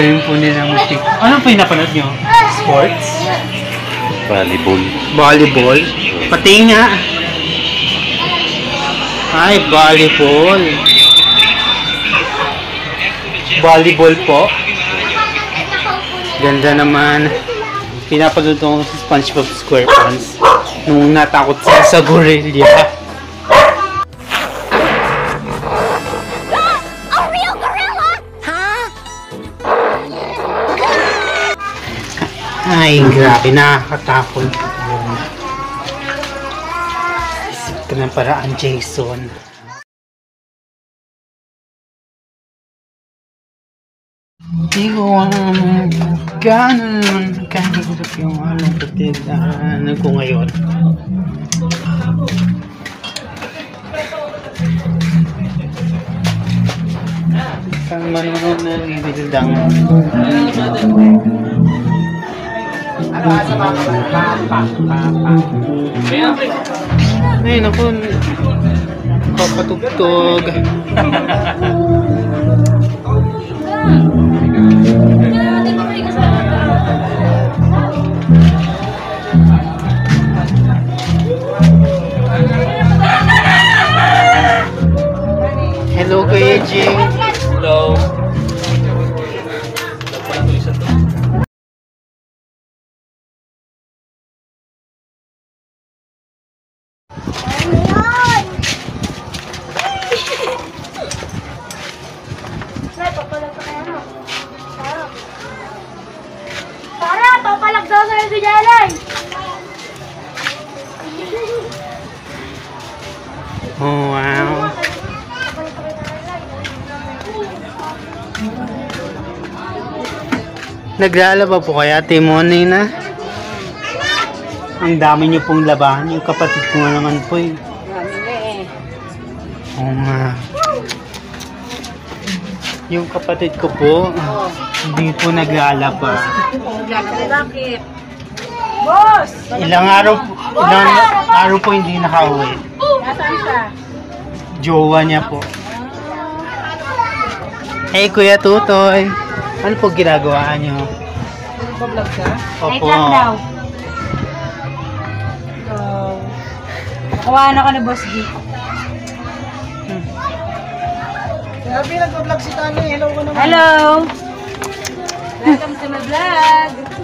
Galing po nila musik. Ano po yung napanood nyo? Sports? Volleyball. Volleyball? Pati nga. Ay, volleyball. Volleyball po. Ganda naman. Pinapanood ko sa SpongeBob SquarePants. Nung natakot siya sa gorilla. Ay, grabe, nakakatakot. Ka ng paraan, Jason. Hindi ko alam gano'n kahirap yung alam katindaanan ko ngayon. Saan man naman nalilidang Ay, naku. Papatugtog. Hello, Kuya Jing. Papalag daw sa'yo si Jelay! Oh, wow. Naglalaba po kaya, Timone na? Ang dami niyo pong labahan. Yung kapatid ko nga naman po eh. Oo nga. Yung kapatid ko po, hindi po naglalaba. Bakit? Boss! Ilang araw po, ilang araw po hindi nakauwi. Nasaan siya? Jowa niya po. Hey, Kuya Tutoy. Ano po ginagawa niyo? Nagpa-vlog ka? Opo. So, nakawa na ka ni Boss G. Sabi, nag-vlog si Tani. Hello ka naman. Hello! Welcome to my vlog!